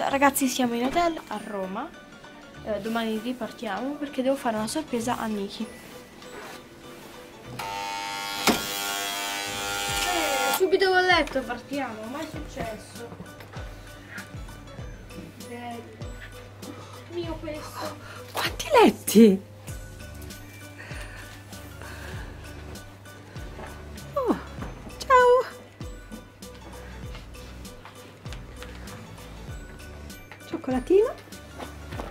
Ciao ragazzi, siamo in hotel a Roma. Eh, domani ripartiamo perché devo fare una sorpresa a Niki. Eh, subito col letto partiamo, mai successo. Bello. Mio questo. Quanti letti? Cioccolatino?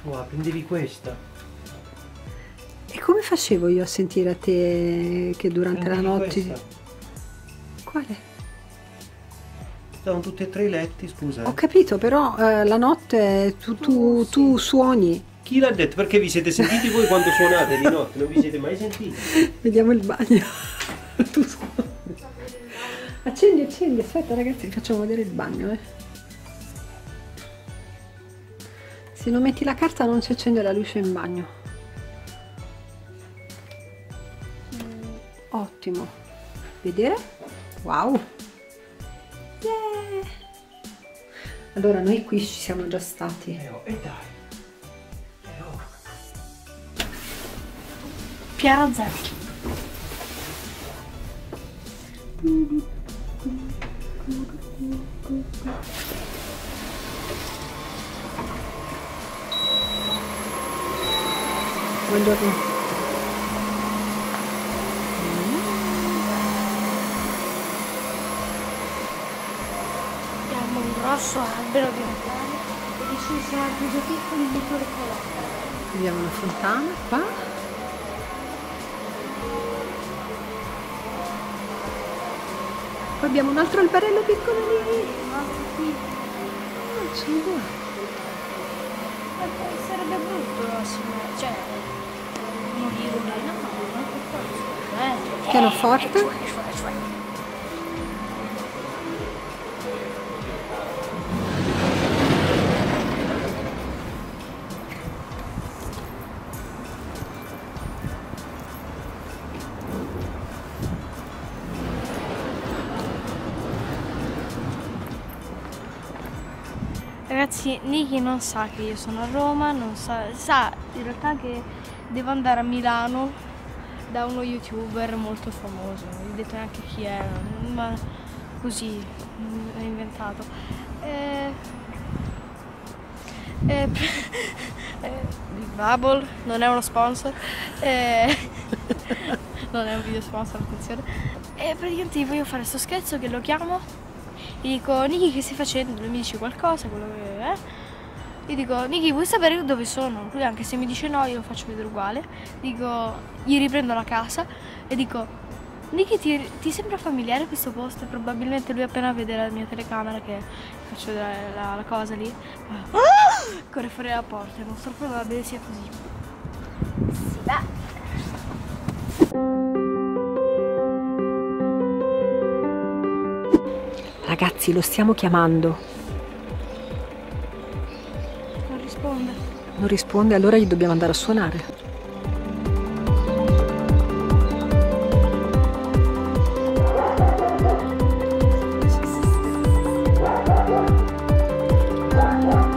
Wow, prendevi questa. E come facevo io a sentire a te che durante la Prendevi notte... questa. Quale? Stavano tutti e tre i letti, scusa. Ho capito, però eh, la notte tu, tu, tu suoni. Chi l'ha detto? Perché vi siete sentiti voi quando suonate di notte? Non vi siete mai sentiti? Vediamo il bagno. tu suoni. Accendi, accendi. Aspetta ragazzi, vi facciamo vedere il bagno. Eh. Se non metti la carta non si accende la luce in bagno. Mm, Ottimo. Vedere? Wow. Yeah. Allora noi qui ci siamo già stati. Eh, oh, e dai. Eh, oh. Piano zero. Buongiorno. Abbiamo un grosso albero di Natale e vicino sono due piccoli piccoli colori. Vediamo una fontana qua. Poi abbiamo un altro alberello piccolo lì. Ah, sono due. Eh, Sarebbe brutto, signora. Cioè, morire lì, no, non per forza. Eh. Pianoforte. Ragazzi, Niki non sa che io sono a Roma, non sa, sa in realtà che devo andare a Milano da uno youtuber molto famoso, non ho detto neanche chi è, ma così, mm, è inventato. Eh, eh, eh, Bubble non è uno sponsor, eh, non è un video sponsor, attenzione. E praticamente voglio fare sto scherzo che lo chiamo gli dico, Niki che stai facendo? Mi dice qualcosa, quello che è. Io dico, Niki vuoi sapere dove sono? Lui anche se mi dice no, io lo faccio vedere uguale. Dico, gli riprendo la casa e dico, Niki ti, ti sembra familiare questo posto? Probabilmente lui appena vede la mia telecamera che faccio vedere la, la cosa lì. ah, corre fuori dalla porta, è molto probabile sia così. Sì, beh. Ragazzi, lo stiamo chiamando. Non risponde, allora gli dobbiamo andare a suonare.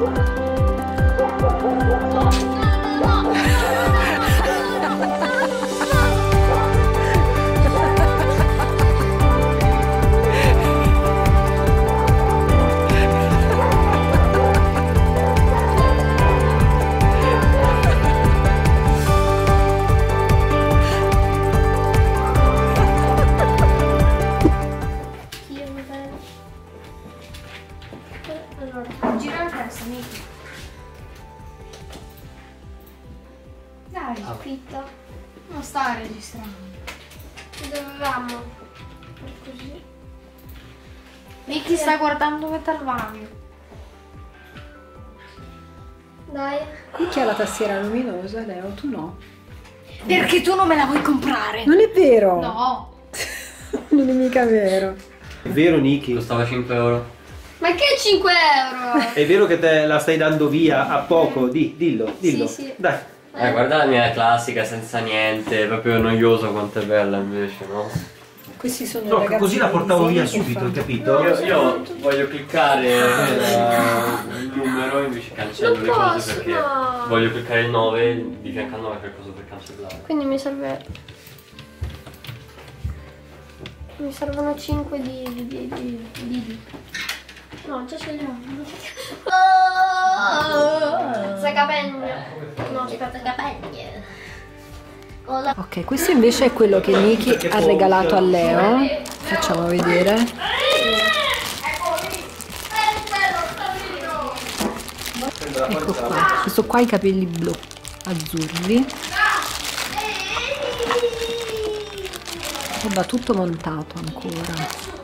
Io gira la testa, Niki. Dai, fitta. Non sta registrando. Dovevamo. fare Così. Niki sta guardando Metalvania. Dai. Qui chi ha la tastiera luminosa, Leo? Tu no. Perché tu non me la vuoi comprare? Non è vero! No. non è mica vero. È vero, Niki? Costava 5 euro. Ma che 5 euro? È vero che te la stai dando via a poco? Di, dillo, dillo. Sì, sì. Dai. Eh, guarda la mia classica senza niente, proprio noioso quanto è bella invece, no? Questi sono i No, ragazzi così la portavo via subito, fanno. hai capito? Io, io voglio cliccare il numero capisci, cancello Non le cose posso, perché no. voglio cliccare il 9 di fianco al 9 qualcosa per cancellare. Quindi mi serve. Mi servono 5 di. di. di. di. di- di. No, già ce li ho. Oh, Zacapegna. No, aspetta, Zacapegna. Cosa? Ok, questo invece è quello che Niki ha regalato a Leo. Facciamo vedere. Ecco qua. Questo qua ha i capelli blu, azzurri. E va tutto montato ancora.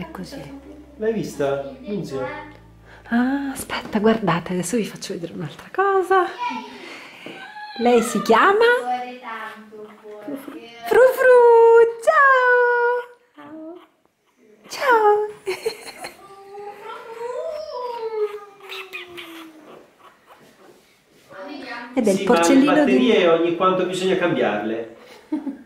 È così. L'hai vista? Nunzia? Ah, aspetta, guardate, adesso vi faccio vedere un'altra cosa. Lei si chiama Frufru. Ciao! Ciao! Ed è il Sì, ma le porcellino di... batterie ogni quanto bisogna cambiarle.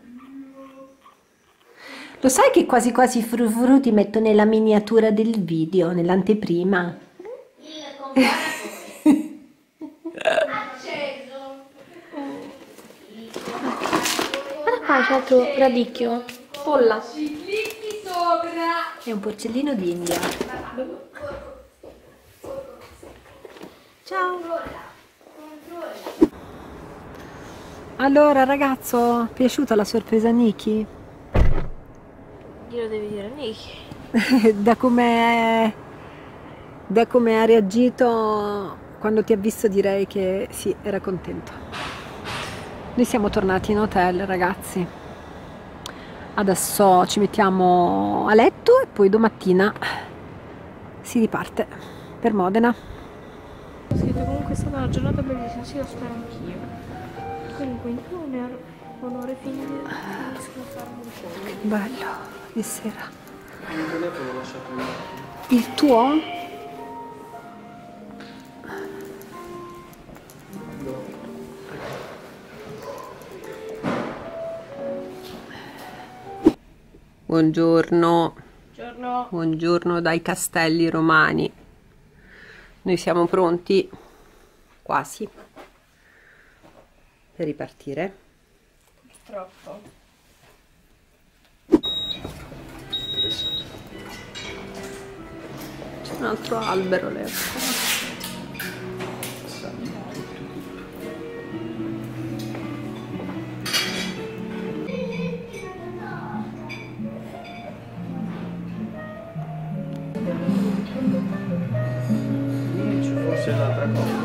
Lo sai che quasi quasi Frufru ti metto nella miniatura del video, nell'anteprima? Guarda qua c'è altro radicchio. Polla. È un porcellino d'India. Ciao. Allora ragazzo, piaciuta la sorpresa Niki? Glielo devi dire, Nicky. da come da come ha reagito quando ti ha visto direi che sì, era contento. Noi siamo tornati in hotel ragazzi. Adesso ci mettiamo a letto e poi domattina si riparte per Modena. Ho scritto comunque è stata una giornata bellissima, sì lo spero anch'io. Comunque in più onore, onore fine finisco a farmi un po'. Bello, di sera. Il tuo? Buongiorno, Buongiorno. buongiorno dai castelli romani. Noi siamo pronti, quasi, per ripartire. Troppo. C'è un altro albero, Leo. Forse è un'altra cosa.